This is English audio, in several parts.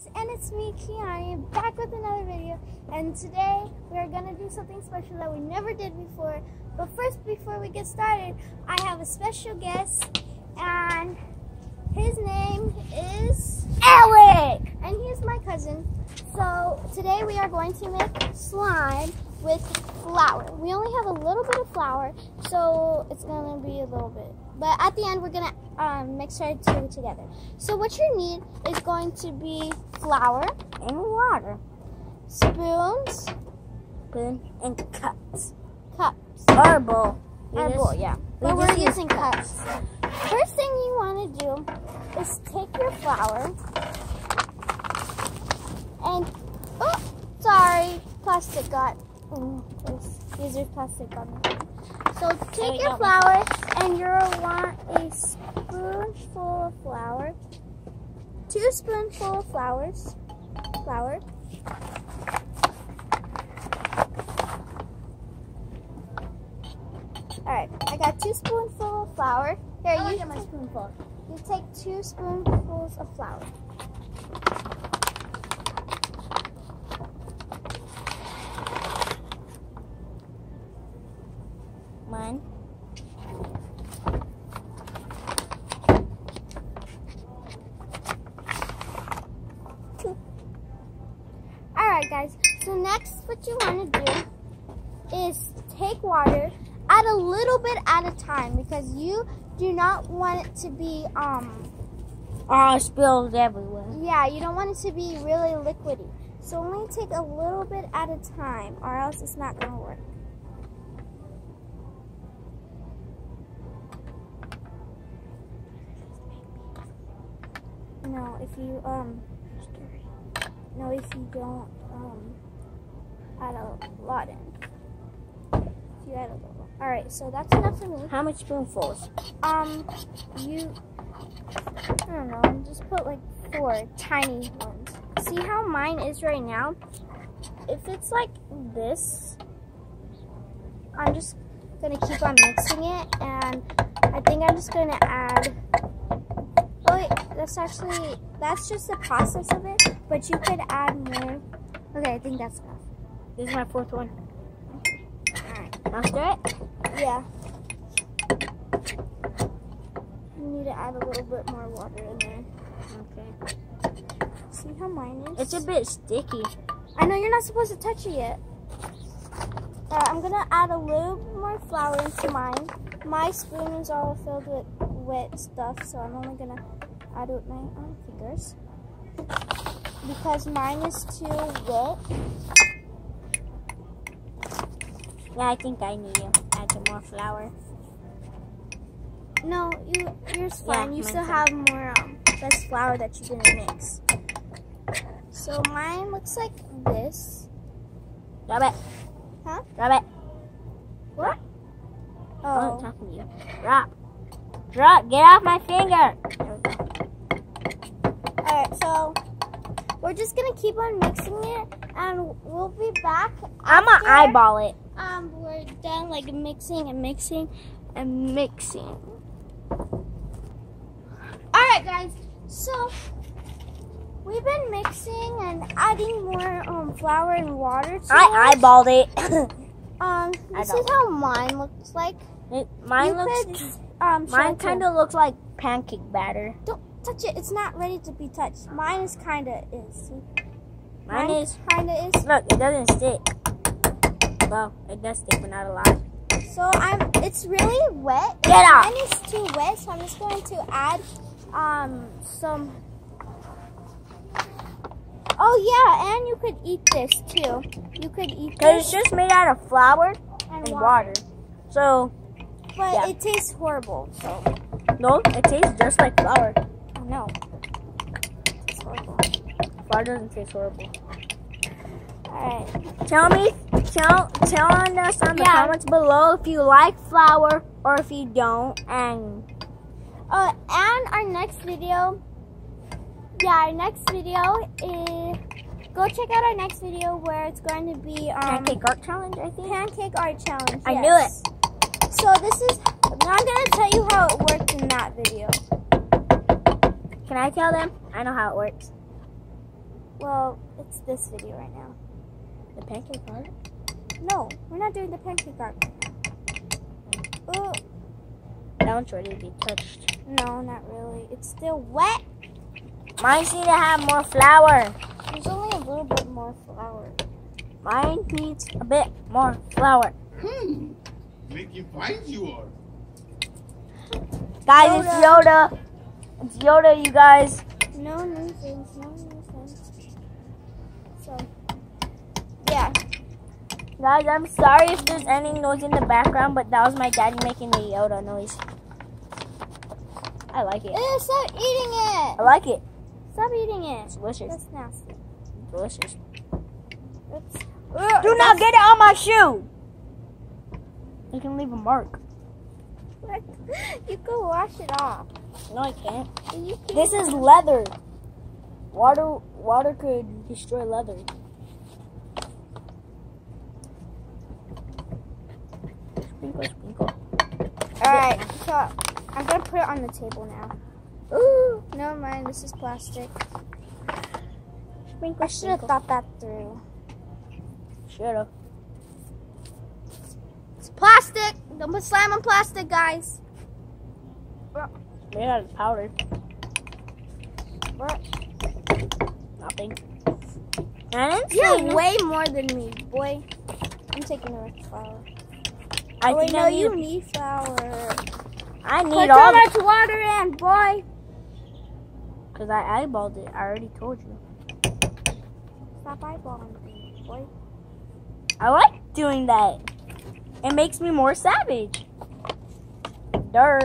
guys, and it's me, Kiani, back with another video. And today we are gonna do something special that we never did before. But first, before we get started, I have a special guest, and his name is Alec, and he's my cousin. So today we are going to make slime with flour. We only have a little bit of flour, so it's gonna be a little bit. But at the end, we're gonna um, mix our two together. So what you need is going to be flour and water. Spoons. Spoon and cups. Cups. Or a bowl. Or bowl, yeah. But we're using cups. First thing you want to do is take your flour and, oh, sorry, plastic got, mm, this user's plastic on. So take you your flour and you'll want a spoonful of flour, two spoonful of flours, flour. Alright, I got two spoonful of flour. Here, I you get my spoonful. you take two spoonfuls of flour. One. Alright guys, so next what you want to do is take water, add a little bit at a time because you do not want it to be, um, Oh, spilled everywhere. yeah, you don't want it to be really liquidy. So only take a little bit at a time or else it's not going to work. No, if you, um, no, if you don't, add a lot in. If you add a little. Alright, so that's enough for me. How much spoonfuls? Um, you, I don't know, just put like four tiny ones. See how mine is right now? If it's like this, I'm just gonna keep on mixing it, and I think I'm just gonna add. Oh wait, that's actually that's just the process of it, but you could add more. Okay, I think that's enough. This is my fourth one. Alright. Stir it. Yeah. You need to add a little bit more water in there. Okay. See how mine is? It's a bit sticky. I know you're not supposed to touch it yet. Alright, I'm gonna add a little more flour into mine. My spoon is all filled with wet stuff, so I'm only gonna add it with my own fingers. Because mine is too wet. Yeah, I think I need to add some more flour. No, you yours Yeah, fine. you still fine. have more um, less flour that you didn't mix. So mine looks like this. Drop it. Huh? Drop it. What? I'm Oh. talking to you. Drop. Drop. Get off my finger. Alright, so we're just gonna keep on mixing it and we'll be back I'm gonna eyeball it. Um we're done like mixing and mixing and mixing. Alright guys, so we've been mixing and adding more um flour and water to I it. eyeballed it. Um this is how mine looks like. It- mine you looks. could, um Mine kind of looks like pancake batter. don't touch it, it's not ready to be touched. Mine is kinda is. See? Mine is. kinda is. Look, it doesn't stick. Well, it does stick, but not a lot. So I'm. It's really wet. Get out. Mine is too wet, so I'm just going to add um some. Oh yeah, and you could eat this too. You could eat Cause it's just made out of flour and and water, water. So but yeah. it tastes horrible. So no, it tastes just like flour. I know. It's horrible. Flour doesn't taste horrible. All right. Tell me, tell tell us on the Yeah. comments below if you like flour or if you don't, and Uh, and our next video. Yeah, our next video is. Go check out our next video where it's going to be um, pancake art challenge. I think. pancake art challenge. I knew it. So this is. now I'm gonna tell you how it worked in that video. Can I tell them? I know how it works. Well, it's this video right now. The pancake art? No, we're not doing the pancake art right now. Oh, That one's ready to be touched. no, not really. It's still wet. Mine need to have more flour. There's only a little bit more flour. Mine needs a bit more flour. Hmm. Making fines you are. Guys, it's Yoda. It's Yoda, you guys. No nuisance, no nuisance. So, yeah. Guys, I'm sorry if there's any noise in the background, but that was my daddy making the Yoda noise. I like it. Ew, stop eating it! I like it. Stop eating it. It's delicious. That's nasty. Delicious. It's, Do not get it on my shoe. You can leave a mark. What? You can wash it off. No, I can't. You can This is leather. Water, water could destroy leather. Sprinkle, sprinkle. Alright, so I'm gonna put it on the table now. Ooh, never mind, this is plastic. Sprinkle, I should have thought that through. Should have. It's plastic! Don't put slime on plastic, guys. Made out of powder. What? Nothing. And You're way more than me, boy. I'm taking the flour. I oh, wait, think no, I you need flour. I Put need so all much water in, boy. because I eyeballed it. I already told you. Stop eyeballing me, boy. I like doing that. It makes me more savage. Durr.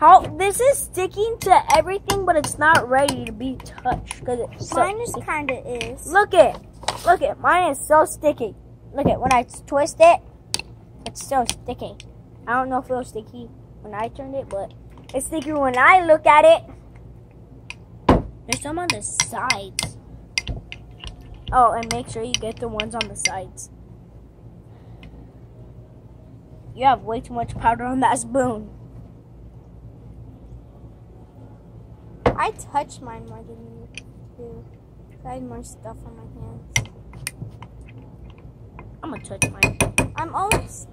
How this is sticking to everything, but it's not ready to be touched because it's so Mine just sticky. kind of is. Look it, look it. Mine is so sticky. Look it. When I twist it, it's so sticky. I don't know if it was sticky when I turned it, but it's sticky when I look at it. There's some on the sides. Oh, and make sure you get the ones on the sides. You have way too much powder on that spoon. I touch mine more than you do. I had more stuff on my hands. I'm gonna touch mine. I'm almost.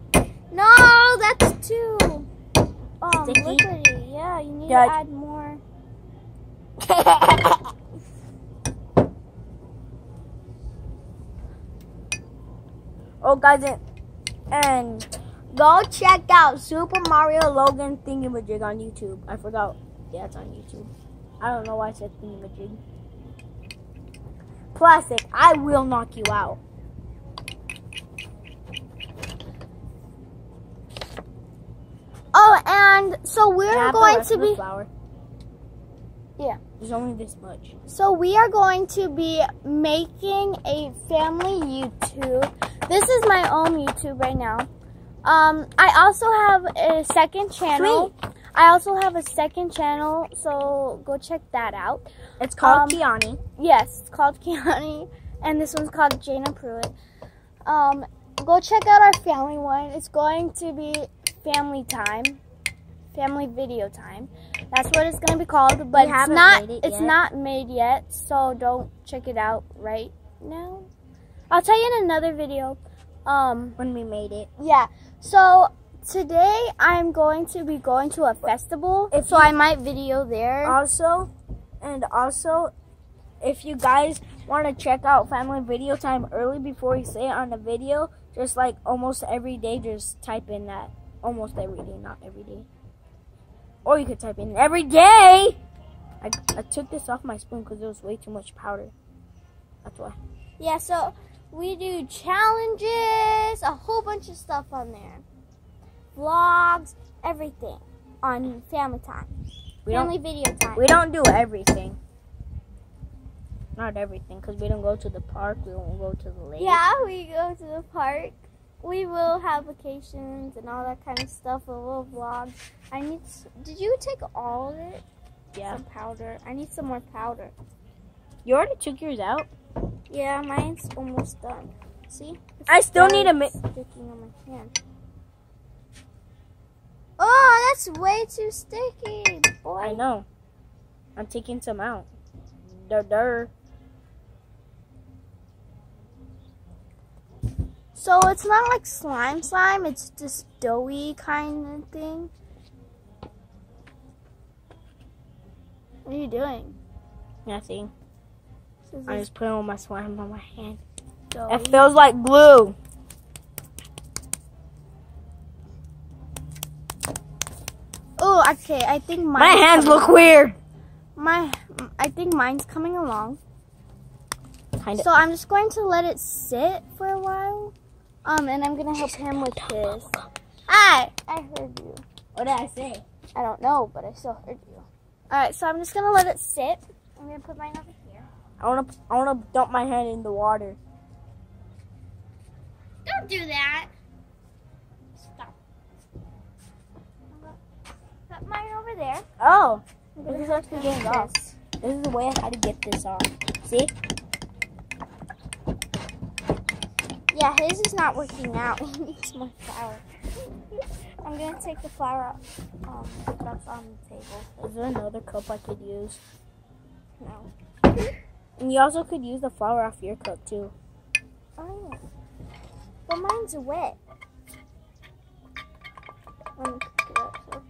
No, that's too. Um, Sticky? liquidy. Yeah, you need to add more. oh, guys, and, and go check out Super Mario Logan Thingamajig on YouTube. I forgot. Yeah, it's on YouTube. I don't know why I said Thingamajig. Plastic, I will knock you out. Oh, and so we're Can I have the going to be. flour? Yeah. There's only this much. So we are going to be making a family YouTube. This is my own YouTube right now. Um, I also have a second channel. I also have a second channel, so go check that out. It's called Um, Kiani. Yes, it's called Kiani, and this one's called Jayna Pruitt. Um, go check out our family one. It's going to be family time, family video time. That's what it's gonna be called. But it's haven't not. made it it's yet. not made yet, so don't check it out right now. I'll tell you in another video. Um, When we made it. yeah. So today I'm going to be going to a festival, If so you- I might video there. Also, and also, if you guys want to check out Family Video Time early before you say it on the video, just like almost every day, just type in that. Almost every day, not every day. Or you could type in every day. I, I took this off my spoon because there was way too much powder. That's why. Yeah, so we do challenges, a whole bunch of stuff on there. Vlogs, everything on family time. We family video time. We don't do everything. Not everything, because we don't go to the park. We don't go to the lake. yeah, we go to the park. We will have vacations and all that kind of stuff, a little vlog. I need Did you take all of it? Yeah. Some powder. I need some more powder. You already took yours out. Yeah, mine's almost done. See? It's I still need a mi- sticking on my hand. Oh, that's way too sticky, boy. I know. I'm taking some out. Dur dur. So it's not like slime slime, it's just doughy kind of thing. What are you doing? Nothing. So I just put all my slime on my hand. doughy. It feels like glue. Oh, okay. I think My hands look weird. My, I think mine's coming along. Kind of. So I'm just going to let it sit for a while. Um, and I'm gonna help him with his. Hi, I heard you. What did I say? I don't know, but I still heard you. All right, so I'm just gonna let it sit. I'm gonna put mine over here. I wanna, I wanna dump my hand in the water. Don't do that. Stop. Put mine over there. Oh, this is actually getting off. this. This is the way I had to get this off. See? Yeah, his is not working out. He needs more flour. I'm gonna take the flour. Um, that's on the table. Is there another cup I could use? No. And you also could use the flour off your cup too. Oh. But mine's wet. Let me pick it up. So.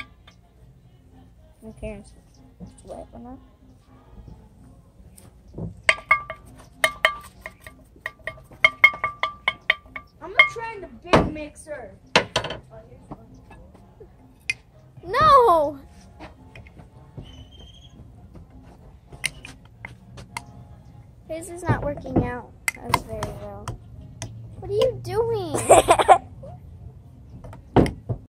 Who cares? It's wet or not? Mixer. No! His is not working out.